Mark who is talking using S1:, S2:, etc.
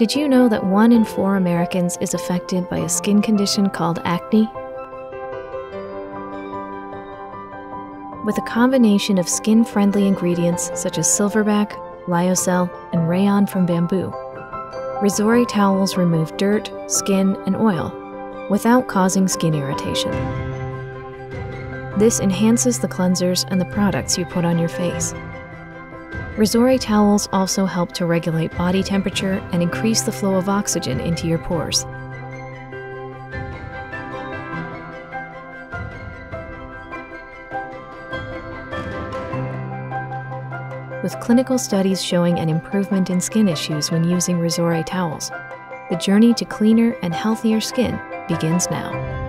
S1: Did you know that one in four Americans is affected by a skin condition called acne? With a combination of skin friendly ingredients such as silverback, lyocell, and rayon from bamboo, Resorè towels remove dirt, skin, and oil without causing skin irritation. This enhances the cleansers and the products you put on your face. Resorè towels also help to regulate body temperature and increase the flow of oxygen into your pores. With clinical studies showing an improvement in skin issues when using Resorè towels, the journey to cleaner and healthier skin begins now.